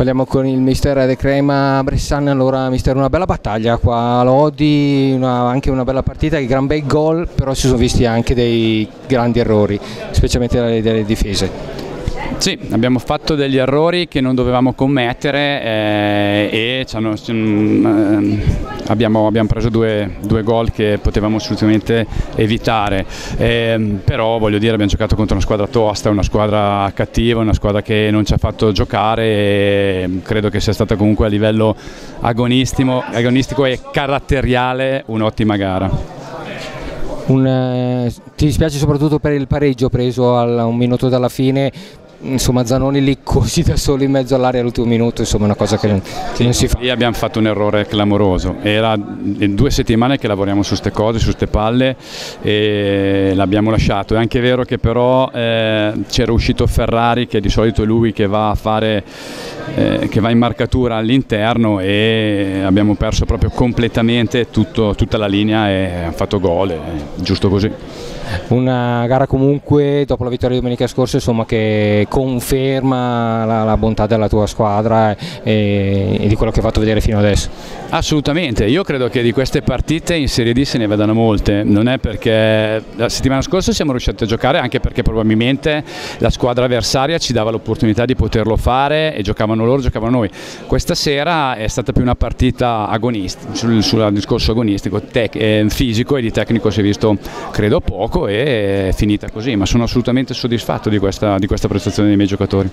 Parliamo con il mister De Crema Bressan, allora mister una bella battaglia qua a Lodi, una, anche una bella partita, gran bei gol, però si sono visti anche dei grandi errori, specialmente dalle, dalle difese. Sì, abbiamo fatto degli errori che non dovevamo commettere eh, e eh, abbiamo, abbiamo, preso due, due, gol che potevamo assolutamente evitare, eh, però voglio dire abbiamo giocato contro una squadra tosta, una squadra cattiva, una squadra che non ci ha fatto giocare e credo che sia stata comunque a livello agonistico, agonistico e caratteriale un'ottima gara. Un, eh, ti dispiace soprattutto per il pareggio preso a un minuto dalla fine insomma Zanoni lì così da solo in mezzo all'area all'ultimo minuto, insomma una cosa che non, che non si fa. Lì abbiamo fatto un errore clamoroso, era due settimane che lavoriamo su queste cose, su queste palle e l'abbiamo lasciato. È anche vero che però eh, c'era uscito Ferrari che di solito è lui che va a fare eh, che va in marcatura all'interno e abbiamo perso proprio completamente tutto, tutta la linea e ha fatto gol, giusto così. Una gara comunque dopo la vittoria di domenica scorsa insomma, che conferma la, la, bontà della tua squadra e, e, di quello che hai fatto vedere fino adesso. Assolutamente, io credo che di queste partite in Serie D se ne vedano molte, non è perché la settimana scorsa siamo riusciti a giocare anche perché probabilmente la squadra avversaria ci dava l'opportunità di poterlo fare e giocavano loro, giocavano noi. Questa sera è stata più una partita agonistica, sul, sul discorso agonistico, tec, eh, fisico e di tecnico si è visto credo poco e è finita così, ma sono assolutamente soddisfatto di questa, di questa prestazione dei miei giocatori.